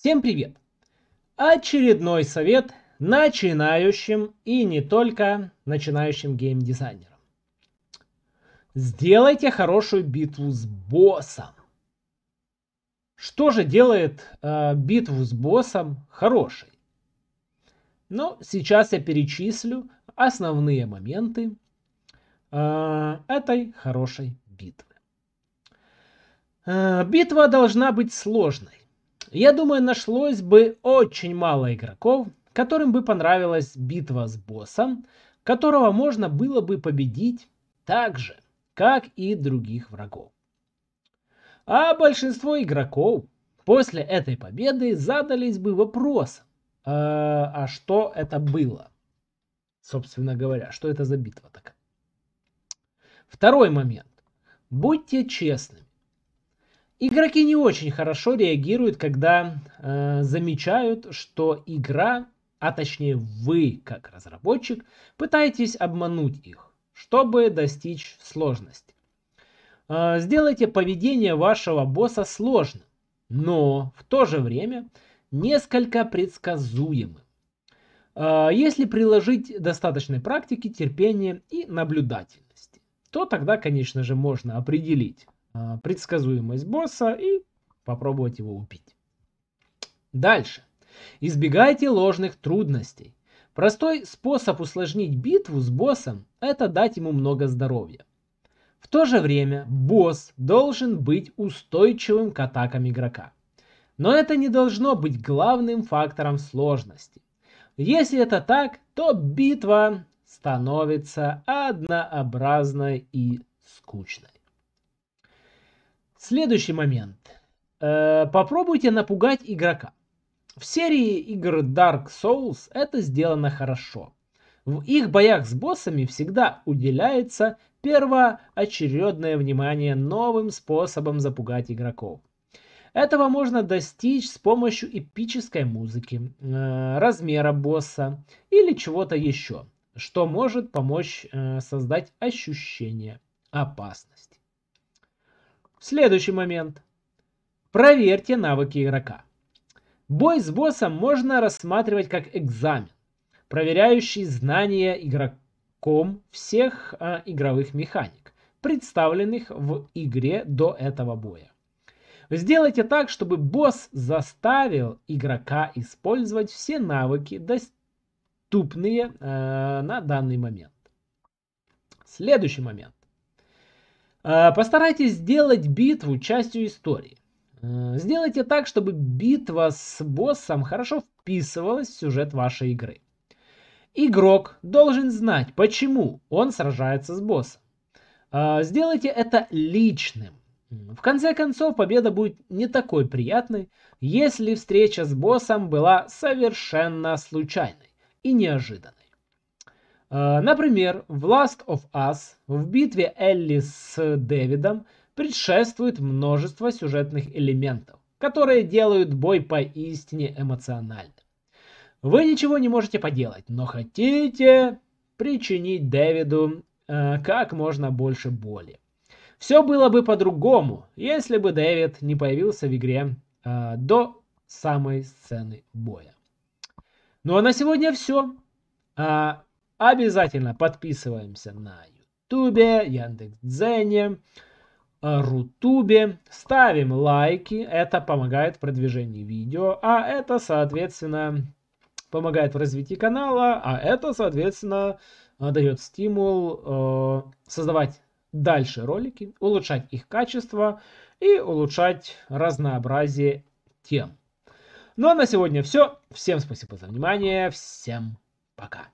Всем привет! Очередной совет начинающим и не только начинающим геймдизайнерам. Сделайте хорошую битву с боссом. Что же делает э, битву с боссом хорошей? Ну, сейчас я перечислю основные моменты э, этой хорошей битвы. Э, битва должна быть сложной. Я думаю, нашлось бы очень мало игроков, которым бы понравилась битва с боссом, которого можно было бы победить так же, как и других врагов. А большинство игроков после этой победы задались бы вопросом, э, а что это было? Собственно говоря, что это за битва такая? Второй момент. Будьте честными. Игроки не очень хорошо реагируют, когда э, замечают, что игра, а точнее вы, как разработчик, пытаетесь обмануть их, чтобы достичь сложности. Э, сделайте поведение вашего босса сложным, но в то же время несколько предсказуемым. Э, если приложить достаточной практики, терпения и наблюдательности, то тогда, конечно же, можно определить, предсказуемость босса и попробовать его убить. Дальше. Избегайте ложных трудностей. Простой способ усложнить битву с боссом – это дать ему много здоровья. В то же время босс должен быть устойчивым к атакам игрока. Но это не должно быть главным фактором сложности. Если это так, то битва становится однообразной и скучной. Следующий момент. Э, попробуйте напугать игрока. В серии игр Dark Souls это сделано хорошо. В их боях с боссами всегда уделяется первоочередное внимание новым способом запугать игроков. Этого можно достичь с помощью эпической музыки, э, размера босса или чего-то еще, что может помочь э, создать ощущение опасности. Следующий момент. Проверьте навыки игрока. Бой с боссом можно рассматривать как экзамен, проверяющий знания игроком всех э, игровых механик, представленных в игре до этого боя. Сделайте так, чтобы босс заставил игрока использовать все навыки, доступные э, на данный момент. Следующий момент. Э, постарайтесь сделать битву частью истории. Э, сделайте так, чтобы битва с боссом хорошо вписывалась в сюжет вашей игры. Игрок должен знать, почему он сражается с боссом. Э, сделайте это личным. В конце концов, победа будет не такой приятной, если встреча с боссом была совершенно случайной и неожиданной. Э, например, в Last of Us в битве Элли с Дэвидом предшествует множество сюжетных элементов, которые делают бой поистине эмоциональным. Вы ничего не можете поделать, но хотите причинить Дэвиду э, как можно больше боли. Все было бы по-другому, если бы Дэвид не появился в игре э, до самой сцены боя. Ну а на сегодня все. А, Обязательно подписываемся на Ютубе, Яндекс.Дзене, Рутубе. Ставим лайки, это помогает в продвижении видео, а это, соответственно, помогает в развитии канала, а это, соответственно, дает стимул э, создавать дальше ролики, улучшать их качество и улучшать разнообразие тем. Ну а на сегодня все. Всем спасибо за внимание. Всем пока.